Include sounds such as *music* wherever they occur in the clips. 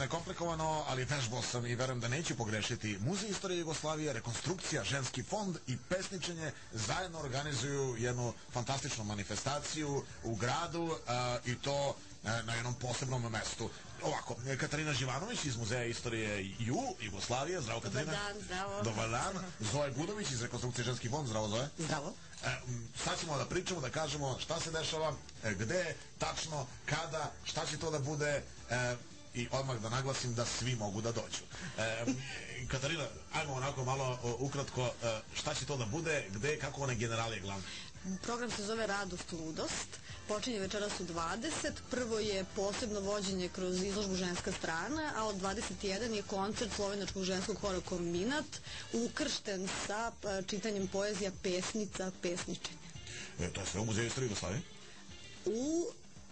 Prilično je komplikovano, ali vežbao sam i verujem da neću pogrešiti. Muzej istorije Jugoslavije, rekonstrukcija, ženski fond i pesničenje zajedno organizuju jednu fantastičnu manifestaciju u gradu a, i to a, na jednom posebnom mestu. Ovako, Katarina Živanović iz Muzeja istorije Ju, Jugoslavije, zdravo Katarina. Dobar dan, zdravo. Dobar dan. Zoe Budović iz rekonstrukcije ženski fond, zdravo Zoe. Zdravo. E, sad ćemo da pričamo, da kažemo šta se dešava, e, gde, tačno, kada, šta će to da bude e, i odmah da naglasim da svi mogu da dođu. E, Katarina, ajmo onako malo o, ukratko, e, šta će to da bude, gde, kako one generalije glavne? Program se zove Radost ludost. Počinje večeras u 20. Prvo je posebno vođenje kroz izložbu ženska strana, a od 21 je koncert slovenačkog ženskog hora Kombinat, ukršten sa e, čitanjem poezija pesnica, pesničenja. E, to je sve u Muzeju istorije Jugoslavije? u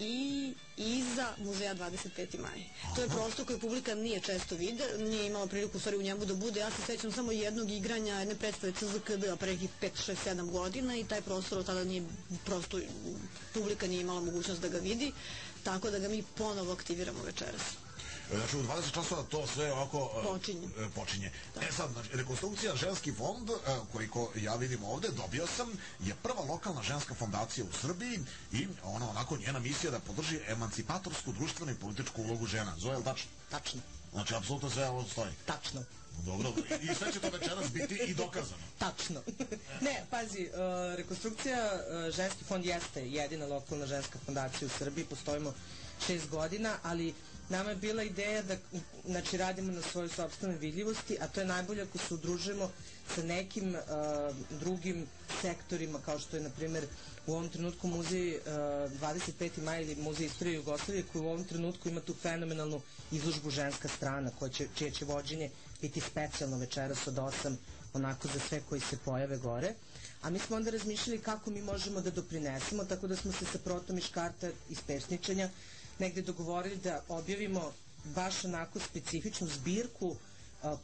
i iza muzeja 25. maj. To je prostor koji publika nije često vide, nije imala priliku u stvari u njemu da bude. Ja se sećam samo jednog igranja, jedne predstave CZKD, pre nekih 5, 6, 7 godina i taj prostor od tada nije, prosto publika nije imala mogućnost da ga vidi, tako da ga mi ponovo aktiviramo večeras. Znači u 20 časova to sve ovako e, Počinje. e, počinje. E sad, znači, rekonstrukcija ženski fond, e, koliko ja vidim ovde, dobio sam, je prva lokalna ženska fondacija u Srbiji i ona onako njena misija da podrži emancipatorsku društvenu i političku ulogu žena. Zove, li tačno? Tačno, Znači, apsolutno sve ovo stoji. tačno, Dobro, i sve će to večeras biti i dokazano. tačno. *laughs* ne, pazi, rekonstrukcija Ženski fond jeste jedina lokalna ženska fondacija u Srbiji, postojimo šest godina, ali nama je bila ideja da znači, radimo na svojoj sobstvenoj vidljivosti, a to je najbolje ako se udružimo sa nekim uh, drugim sektorima, kao što je, na primjer, u ovom trenutku muzej uh, 25. maj ili muzej istorije Jugoslavije, koji u ovom trenutku ima tu fenomenalnu izložbu ženska strana, koja će, čije će vođenje biti specijalno večeras od 8, onako za sve koji se pojave gore. A mi smo onda razmišljali kako mi možemo da doprinesemo, tako da smo se sa Protom iz Škarta iz pesničenja negde dogovorili da objavimo baš onako specifičnu zbirku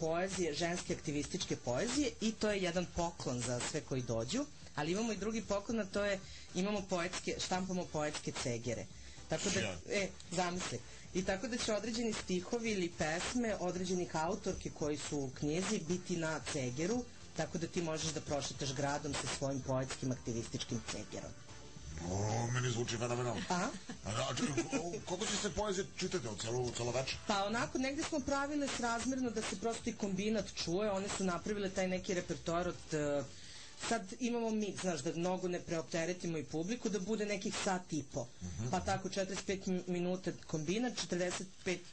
poezije, ženske aktivističke poezije i to je jedan poklon za sve koji dođu, ali imamo i drugi poklon, a to je imamo poetske, štampamo poetske cegere. Tako da, Sjajno. e, zamisli. I tako da će određeni stihovi ili pesme određenih autorki koji su u knjizi biti na cegeru, tako da ti možeš da prošetaš gradom sa svojim poetskim aktivističkim cegerom. O, meni zvuči fenomenalno. A? A, čekaj, o, koliko će se poezije čitati u celo, celo večer? Pa onako, negde smo pravile srazmerno da se prosto i kombinat čuje, one su napravile taj neki repertoar od... e, sad imamo mi, znaš, da mnogo ne preopteretimo i publiku, da bude nekih sat i po. Pa tako, 45 mi- minuta kombinat, 45,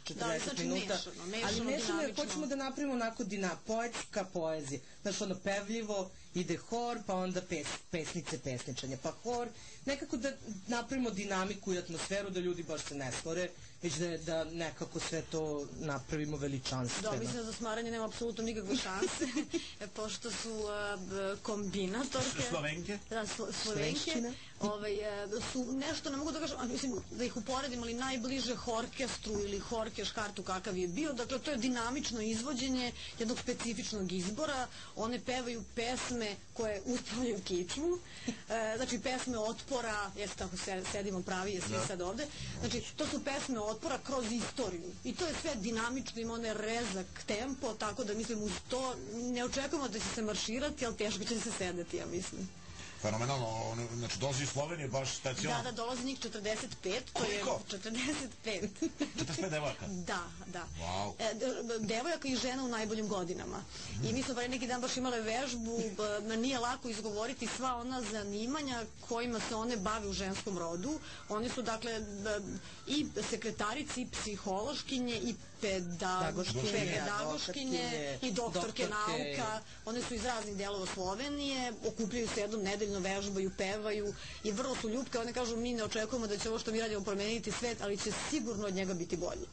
40 Da, znači minuta. mešano, mešano, ali mešano je, hoćemo da napravimo onako dina, poetska poezija. Znaš, ono, pevljivo, ide hor, pa onda pes, pesnice, pesničanje, pa hor. Nekako da napravimo dinamiku i atmosferu da ljudi baš se ne stvore, već da, da nekako sve to napravimo veličanstveno. Da, mislim da za smaranje nema apsolutno nikakve šanse, *laughs* pošto su uh, kombinatorke. Slovenke? Da, slo, slovenke. Slovenščine. Ovaj, e, su nešto, ne mogu da kažem, mislim da ih uporedim, ali najbliže horkestru ili horke škartu kakav je bio. Dakle, to je dinamično izvođenje jednog specifičnog izbora. One pevaju pesme koje ustavljaju kičmu. E, znači, pesme otpora, jeste tako se, sedimo pravi, je svi sad ovde. Znači, to su pesme otpora kroz istoriju. I to je sve dinamično, ima onaj rezak tempo, tako da mislim uz to ne očekujemo da će se marširati, ali teško će se sedeti, ja mislim. Fenomenalno, ono, znači dolazi iz Slovenije baš Da, specijalno. da, dolazi njih 45, to je Koliko? 45. 45 devojaka. *laughs* Da, da. Wow. E, de- devojaka i žena u najboljim godinama. I mi smo bare neki dan baš imale vežbu, b- nije lako izgovoriti sva ona zanimanja kojima se one bave u ženskom rodu. One su dakle b- i sekretarici, i psihološkinje, i pedagoškinje, Pedagoškinje, pedagoškinje i doktorke doktorke. nauka. One su iz raznih delova Slovenije, okupljaju se jednom nedeljno, vežbaju, pevaju i vrlo su ljubke. One kažu mi ne očekujemo da će ovo što mi radimo promeniti svet, ali će sigurno od njega biti bolje.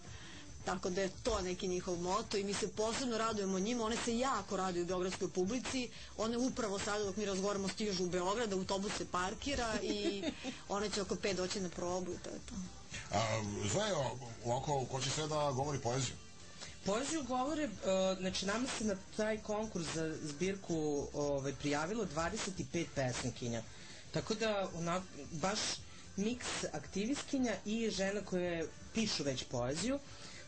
Tako da je to neki njihov moto i mi se posebno radujemo njima. One se jako raduju beogradskoj publici. One upravo sada dok mi razgovaramo stižu u Beograd, autobus se parkira i one će oko pet doći na probu i to je to. A, Zoe, ovako, ko će sve da govori poeziju? Poeziju govore, uh, znači nama se na taj konkurs za zbirku ovaj, prijavilo 25 pesnikinja. Tako da, onak, baš miks aktivistkinja i žena koje pišu već poeziju.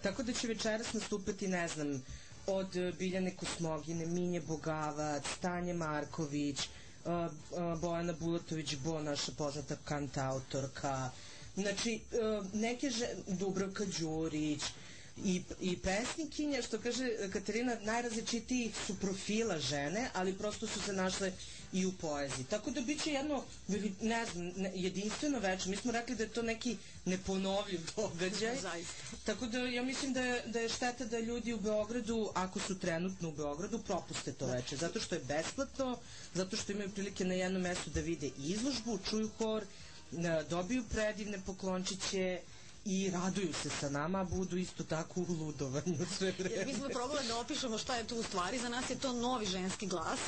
Tako da će večeras nastupiti, ne znam, od e, Biljane Kosmogine, Minje Bogavac, Tanje Marković, uh, uh, Bojana Bulatović, Bo, naša poznata kantautorka, znači, uh, neke že, Dubravka Đurić, i, i pesnikinja, što kaže Katarina, najrazličitijih su profila žene, ali prosto su se našle i u poeziji. Tako da biće jedno, ne znam, jedinstveno večer. Mi smo rekli da je to neki neponovljiv *laughs* događaj. Zaista. Tako da ja mislim da je, da je šteta da ljudi u Beogradu, ako su trenutno u Beogradu, propuste to veče. Zato što je besplatno, zato što imaju prilike na jednom mestu da vide izložbu, čuju hor, dobiju predivne poklončiće, i raduju se sa nama, budu isto tako u ludovanju *laughs* sve vreme. Mi smo probali da opišemo šta je to u stvari, za nas je to novi ženski glas,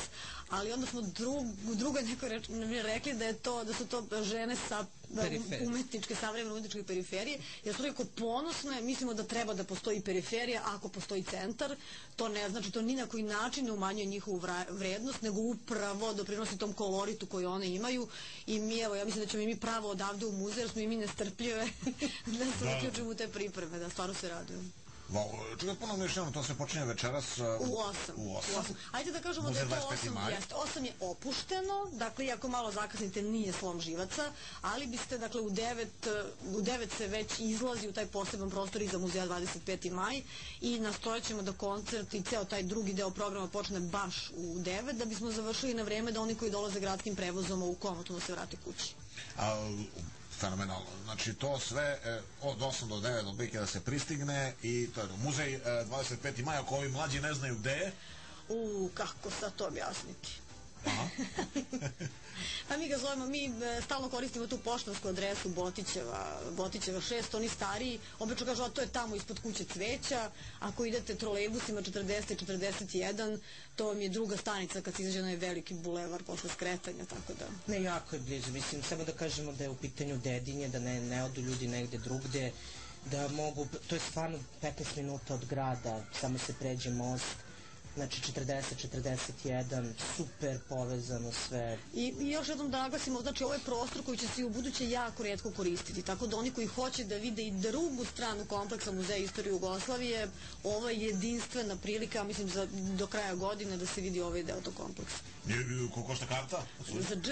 ali onda smo drug, u drugoj nekoj reč, rekli da je to da su to žene sa Periferije. umetničke, savremene umetničke periferije, jer su nekako ponosne, mislimo da treba da postoji periferija ako postoji centar, to ne znači, to ni na koji način ne umanjuje njihovu vrednost, nego upravo doprinosi tom koloritu koji one imaju i mi, evo, ja mislim da ćemo i mi pravo odavde u muzej, jer smo i mi nestrpljive *laughs* da se uključimo u te pripreme, da stvarno se radujem. Čekaj, ponovno još to se počinje večeras uh, U 8. U 8. Ajde da kažemo da je to 25. 8, maj. jeste, 8 je opušteno, dakle, iako malo zakasnite, nije slom živaca, ali biste, dakle, u 9, u 9 se već izlazi u taj poseban prostor iza muzeja 25. maj i nastojat ćemo da koncert i ceo taj drugi deo programa počne baš u 9, da bismo završili na vreme da oni koji dolaze gradskim prevozom u komotu se vrate kući. A, fenomenalno. Znači to sve e, od 8 do 9 otprilike da se pristigne i to je. Muzej e, 25. maja, ako ovi mlađi ne znaju gde je, U, kako sad to objasniti? *laughs* Pa mi ga zovemo, mi e, stalno koristimo tu poštansku adresu Botićeva, Botićeva 6, oni stariji, obično kažu, a to je tamo ispod kuće cveća, ako idete trolejbusima 40 i 41, to vam je druga stanica kad se izađe na veliki bulevar posle skretanja, tako da... Ne, jako je blizu. Mislim, samo da kažemo da je u pitanju dedinje, da ne, ne odu ljudi negde drugde, da mogu, to je stvarno 15 minuta od grada, samo se pređe most, znači 40, 41, super povezano sve. I, I još jednom da naglasimo, znači ovo je prostor koji će se i u buduće jako redko koristiti, tako da oni koji hoće da vide i drugu stranu kompleksa Muzeja istorije Jugoslavije, ovo je jedinstvena prilika, mislim, za, do kraja godine da se vidi ovaj deo tog kompleksa. Koliko košta karta? Za dž,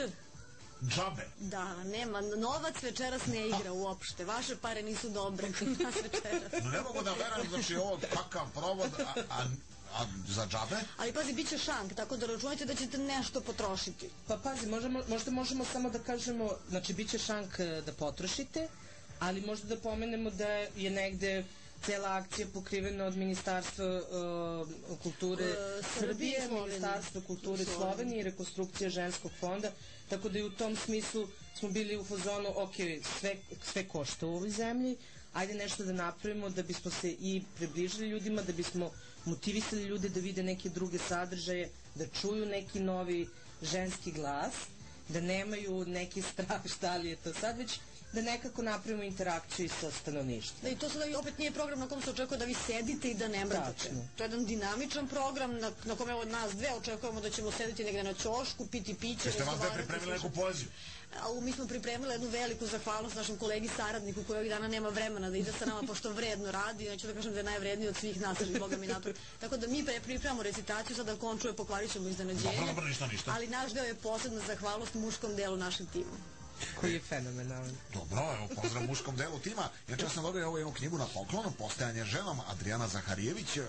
Džabe. da, nema, novac večeras ne igra uopšte, vaše pare nisu dobre kod nas večeras. No ne mogu da verujem, znači ovo kakav provod, a, a, a za džabe? Ali pazi, bit će šank, tako da računajte da ćete nešto potrošiti. Pa pazi, možemo, možda možemo samo da kažemo, znači bit će šank e, da potrošite, ali možda da pomenemo da je negde cela akcija pokrivena od Ministarstva uh, kulture E, Srbije. Ministarstva kulture Slovenije. Slovenije i rekonstrukcija ženskog fonda, tako da i u tom smislu smo bili u fazonu, ok, sve, sve košta u ovoj zemlji, ajde nešto da napravimo da bismo se i približili ljudima, da bismo motivisali ljude da vide neke druge sadržaje, da čuju neki novi ženski glas, da nemaju neki *laughs* strah šta li je to sad, već da nekako napravimo interakciju i sa stanovništvom. Da i to sada i opet nije program na kom se očekuje da vi sedite i da ne mrdate. To je jedan dinamičan program na, na kome od nas dve očekujemo da ćemo sedeti negde na ćošku, piti piće, Jeste vas dve pripremili neku poeziju? Mi smo pripremili jednu veliku zahvalnost našem kolegi saradniku koji ovih dana nema vremena da ide sa nama pošto vredno radi, neću da kažem da je najvredniji od svih nas, ali boga mi napred. Tako da mi pre- pripremamo recitaciju, sada končuje, pokvarit ćemo iznenađenje. Dobro, dobro, ništa, ništa. Ali naš deo je posebna zahvalnost muškom delu našeg tima. Koji je fenomenalan. Dobro, evo, pozdrav muškom delu tima. Inače, ja sam dobio ovu jednu knjigu na poklon, Postajanje ženom, Adriana Zaharijević, e, e,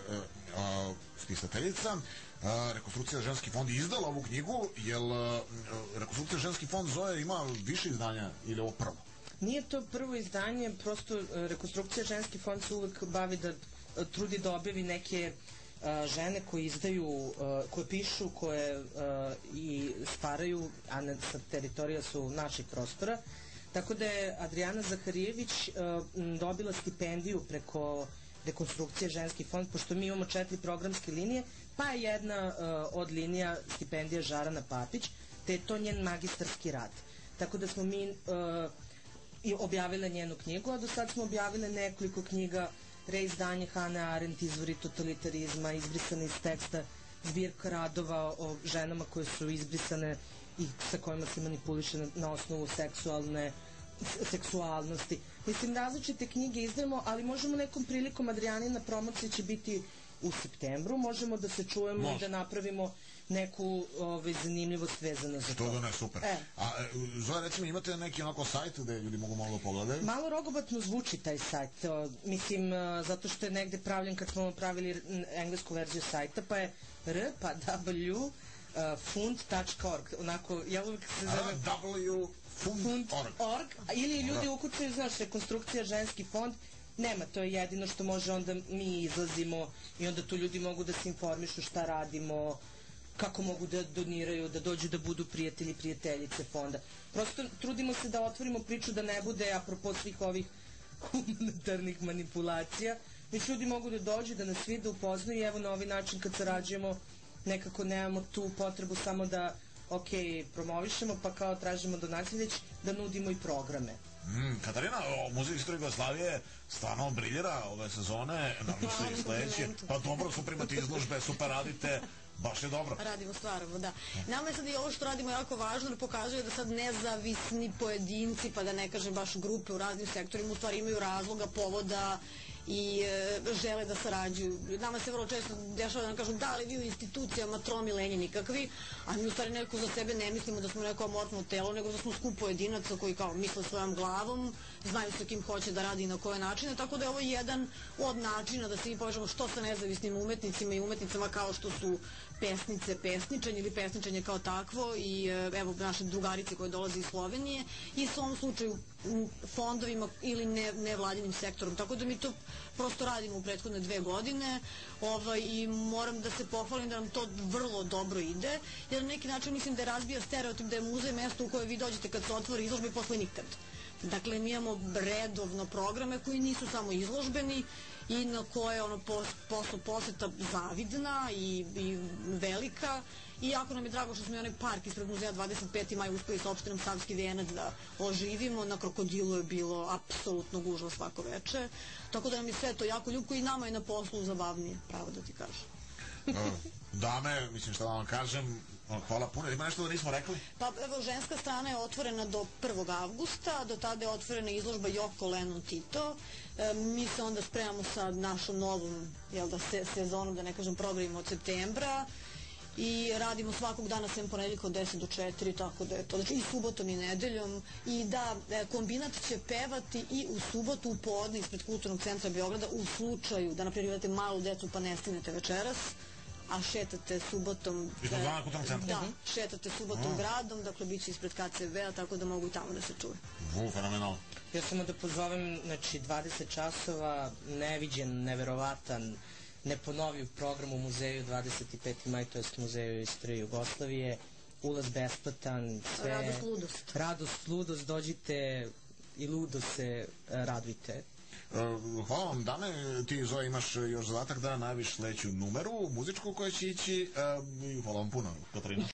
spisateljica. E, Rekonstrukcija ženski fond je izdala ovu knjigu, jer e, Rekonstrukcija ženski fond zove ima više izdanja ili ovo prvo? Nije to prvo izdanje, prosto e, rekonstrukcija ženski fond se uvek bavi da trudi da objavi neke e, žene koje izdaju, koje pišu, koje i stvaraju, a ne, sa teritorija su naših prostora. Tako da je Adriana Zaharijević dobila stipendiju preko rekonstrukcije ženski fond, pošto mi imamo četiri programske linije, pa je jedna od linija stipendija Žarana Papić, te je to njen magistarski rad. Tako da smo mi i objavile njenu knjigu, a do sad smo objavile nekoliko knjiga, reizdanje Hane Arendt, izvori totalitarizma, izbrisane iz teksta, zbirka radova o ženama koje su izbrisane i sa kojima se manipuliše na, na osnovu seksualne seksualnosti. Mislim, različite knjige izdajemo, ali možemo nekom prilikom Adrijanina promocija će biti u septembru, možemo da se čujemo i Može. da napravimo neku ovaj, zanimljivost vezano za To to. da ne, super. E. A, e, Zoja, recimo, imate neki onako sajt gde ljudi mogu malo da pogledaju? Malo rogobatno zvuči taj sajt, o, mislim, e, zato što je negde pravljen kad smo pravili englesku verziju sajta, pa je r pa w e, fund.org, onako, ja uvijek se zove W fund.org. org, a ili ljudi ukucaju, znaš, rekonstrukcija ženski fond, nema, to je jedino što može onda mi izlazimo i onda tu ljudi mogu da se informišu šta radimo, kako mogu da doniraju, da dođu da budu prijatelji, prijateljice fonda. Prosto trudimo se da otvorimo priču da ne bude, apropo svih ovih *laughs* humanitarnih manipulacija, već ljudi mogu da dođu, da nas vide, upoznaju i evo na ovaj način kad sarađujemo nekako nemamo tu potrebu samo da ok, promovišemo pa kao tražimo donacije, već da nudimo i programe. Mm, Katarina, istorije Jugoslavije stvarno briljira ove sezone, naravno se i sledeće. Pa dobro su primati izložbe, super radite, baš je dobro. Radimo stvarno, da. Nama je sad i ovo što radimo jako važno jer pokazuje da sad nezavisni pojedinci, pa da ne kažem baš grupe u raznim sektorima, u stvari imaju razloga, povoda i e, žele da sarađuju. Nama se vrlo često dešava da nam kažu da li vi u institucijama tromi lenji nikakvi, a mi u stvari neko za sebe ne mislimo da smo neko amorfno telo, nego da smo skup pojedinaca koji kao misle svojom glavom, znaju sa kim hoće da radi i na koje načine, tako da je ovo jedan od načina da se mi povežemo što sa nezavisnim umetnicima i umetnicama kao što su pesnice, pesničenje ili pesničenje kao takvo i e, evo naše drugarice koje dolaze iz Slovenije i sa ovom slučaju m, fondovima ili ne, nevladinim sektorom. Tako da mi to prosto radimo u prethodne dve godine ovaj, i moram da se pohvalim da nam to vrlo dobro ide jer na neki način mislim da je razbija stereotip da je muzej mesto u koje vi dođete kad se otvori izložba i posle nikad. Dakle, mi imamo redovno programe koji nisu samo izložbeni i na koje ono pos, posle poseta zavidna i, i velika i jako nam je drago što smo i onaj park ispred muzeja 25. maj uspeli sa opštinom Savski venac da oživimo, na krokodilu je bilo apsolutno gužva svako veče, tako da nam je sve to jako ljubko i nama je na poslu zabavnije, pravo da ti kažem. Dame, mislim šta da vam kažem, hvala puno. Ima nešto da nismo rekli? Pa evo, ženska strana je otvorena do 1. avgusta, do tada je otvorena izložba Joko Lennon Tito. E, mi se onda spremamo sa našom novom jel da, se, sezonom, da ne kažem programima od septembra i radimo svakog dana sem ponedjeljka od 10 do 4, tako da je to, znači i subotom i nedeljom i da e, kombinat će pevati i u subotu u podne ispred kulturnog centra Beograda u slučaju da naprimjer imate malu decu pa ne stignete večeras a šetate subotom kulturnog centra? da, šetate subotom gradom, dakle bit će ispred KCB-a, tako da mogu i tamo da se čuje. U, fenomenalno. Ja samo da pozovem, znači 20 časova, neviđen, neverovatan, neponovljiv program u muzeju 25. maj, to jest muzeju istorije Jugoslavije, ulaz besplatan, sve... Radost, ludost. Radost, ludost, dođite i ludo se e, radujte. E, Hvala vam, dame. Ti, Zoja, imaš još zadatak da najaviš sledeću numeru, muzičku koja će ići. e, I hvala vam puno, Katarina.